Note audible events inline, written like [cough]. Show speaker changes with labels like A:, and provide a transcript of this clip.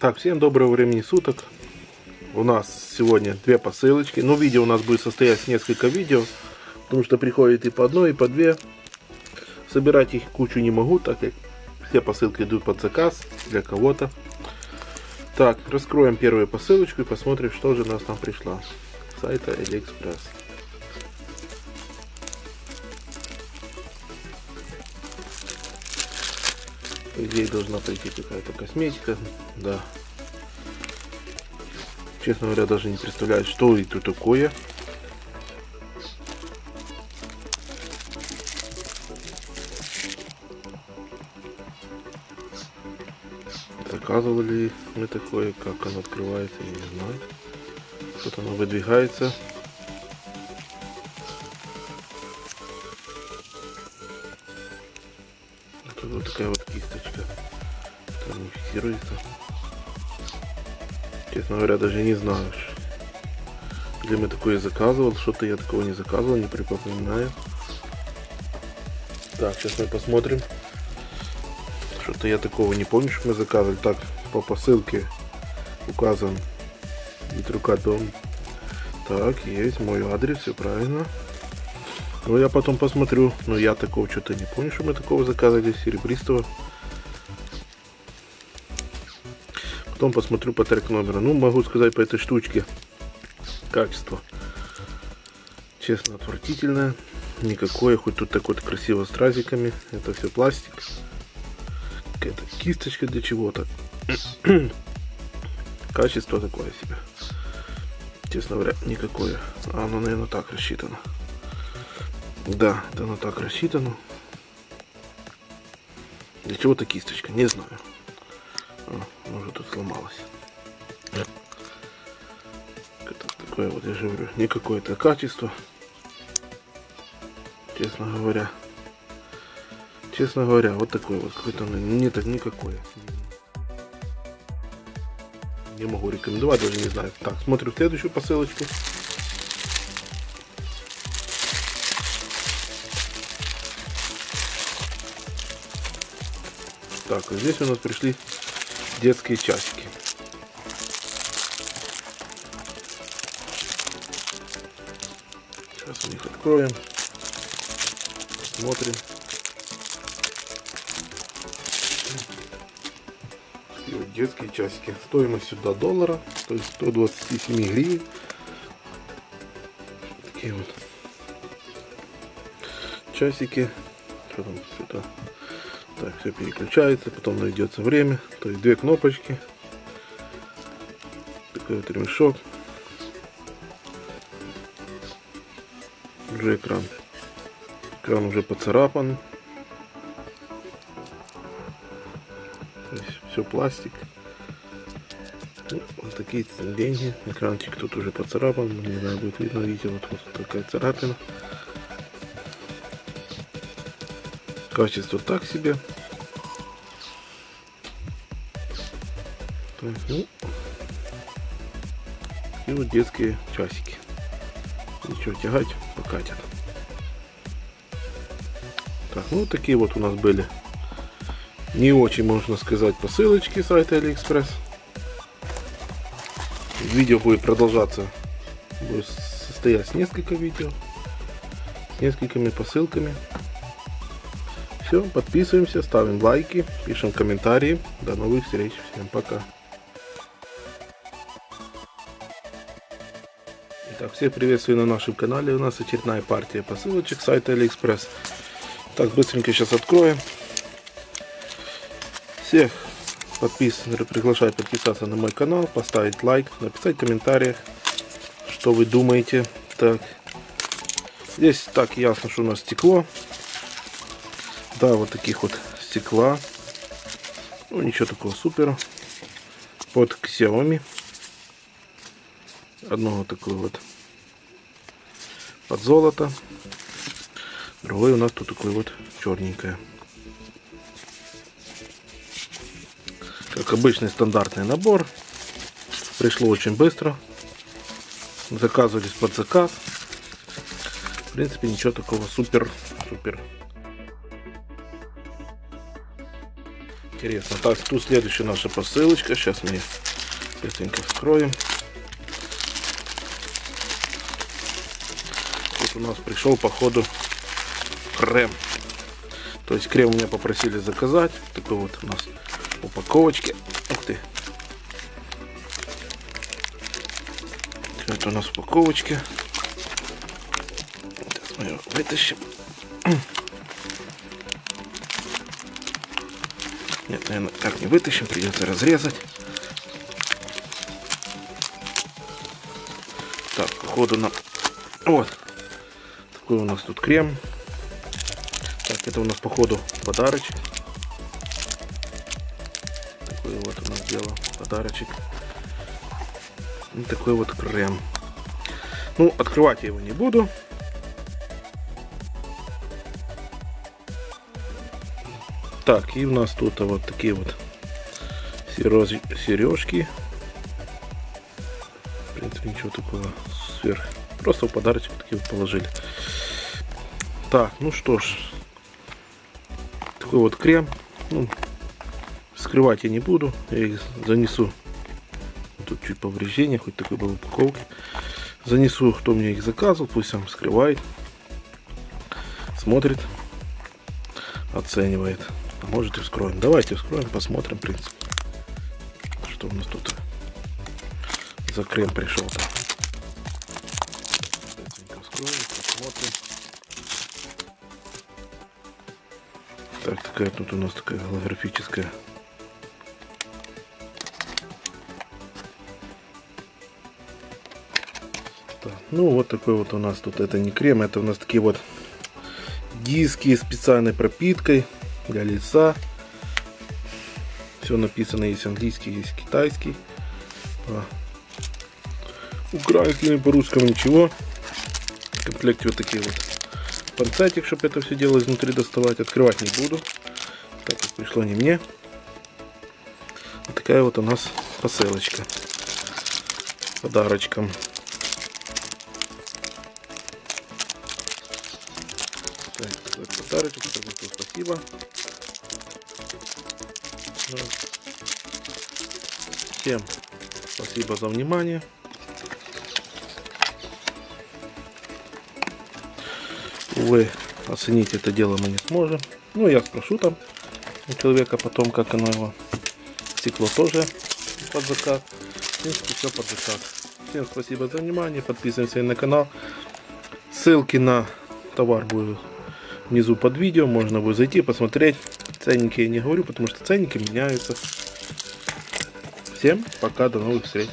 A: Так, всем доброго времени суток. У нас сегодня две посылочки. Ну, видео у нас будет состоять несколько видео, потому что приходит и по одной, и по две. Собирать их кучу не могу, так как все посылки идут под заказ для кого-то. Так, раскроем первую посылочку и посмотрим, что же у нас там пришло. С сайта AliExpress. По идее должна прийти какая-то косметика. Да. Честно говоря, даже не представляю, что это такое. Заказывали мы такое, как оно открывается, я не знаю. Вот оно выдвигается. Вот такая вот кисточка, которая не фиксируется. Честно говоря, даже не знаю, где мы такое заказывал. Что-то я такого не заказывал, не припоминаю. Так, сейчас мы посмотрим. Что-то я такого не помню, что мы заказывали. Так, по посылке указан Ветрукадом. Так, есть мой адрес, все правильно. Ну, я потом посмотрю. Но я такого что-то не помню, что мы такого заказывали, серебристого. Потом посмотрю по трек номера. Ну, могу сказать по этой штучке. Качество. Честно, отвратительное. Никакое, хоть тут так вот красиво с разиками. Это все пластик. Какая-то кисточка для чего-то. [clears throat] Качество такое себе. Честно говоря, никакое. А оно, наверное, так рассчитано. Да, это оно так рассчитано. Для чего-то кисточка, не знаю. А, может тут сломалась. Это такое вот, я же говорю, никакое это качество. Честно говоря. Честно говоря, вот такое вот какое-то не так никакое. Не могу рекомендовать, даже не знаю. Так, смотрю следующую посылочку. Так, здесь у нас пришли детские часики. Сейчас мы их откроем. Смотрим. И вот детские часики. Стоимость сюда доллара, то есть 127 гривен. Такие вот часики. Что там сюда? Так, все переключается, потом найдется время. То есть две кнопочки. Такой вот ремешок. Уже экран. Экран уже поцарапан. То есть все пластик. Ну, вот такие деньги. Экранчик тут уже поцарапан. Не знаю, будет видно, видите, вот, вот такая царапина. Качество так себе. Ну, и вот детские часики. Ничего, тягать покатят. Так, ну такие вот у нас были не очень, можно сказать, посылочки сайта AliExpress. Видео будет продолжаться, будет состоять несколько видео, с несколькими посылками. Все, подписываемся, ставим лайки, пишем комментарии. До новых встреч. Всем пока. Итак, всех приветствую на нашем канале. У нас очередная партия посылочек сайта AliExpress. Так, быстренько сейчас откроем. Всех подписываю, приглашаю подписаться на мой канал, поставить лайк, написать в комментариях, что вы думаете. Так, здесь так ясно, что у нас стекло. Да, вот таких вот стекла. Ну, ничего такого супер. Под Xiaomi. Одно вот такое вот под золото. Другой у нас тут такой вот черненькое. Как обычный стандартный набор. Пришло очень быстро. Заказывались под заказ. В принципе, ничего такого супер-супер Интересно. Так, тут следующая наша посылочка. Сейчас мы ее быстренько вскроем. Тут у нас пришел по ходу крем. То есть крем меня попросили заказать. Такой вот у нас упаковочки. Ух ты. Это у нас упаковочки. Сейчас мы его вытащим. Нет, наверное, так не вытащим, придется разрезать. Так, походу нам... Вот. Такой у нас тут крем. Так, это у нас походу подарочек. Такой вот у нас дело подарочек. И такой вот крем. Ну, открывать я его не буду. Так, и у нас тут вот такие вот сережки. В принципе, ничего такого сверх. Просто в подарочек такие вот положили. Так, ну что ж. Такой вот крем. Ну, скрывать я не буду. Я их занесу. Тут чуть повреждения, хоть такой был упаковки. Занесу, кто мне их заказывал, пусть сам скрывает. Смотрит, оценивает. А может и вскроем. Давайте вскроем, посмотрим, в принципе. Что у нас тут за крем пришел. -то. Вскроем, посмотрим. Так, такая тут у нас такая голографическая. Ну вот такой вот у нас тут, это не крем, это у нас такие вот диски специальной пропиткой для лица. Все написано, есть английский, есть китайский. А. Украинский по-русскому ничего. В комплекте вот такие вот панцетик, чтобы это все дело изнутри доставать. Открывать не буду, так как пришло не мне. Вот такая вот у нас посылочка. Подарочком. Так, подарочек, спасибо. Всем спасибо за внимание. Увы, оценить это дело мы не сможем. Ну, я спрошу там у человека потом, как оно его. Стекло тоже под заказ. В принципе, все под заказ. Всем спасибо за внимание. Подписываемся на канал. Ссылки на товар будут внизу под видео. Можно будет зайти, посмотреть. Ценники я не говорю, потому что ценники меняются. Всем пока, до новых встреч.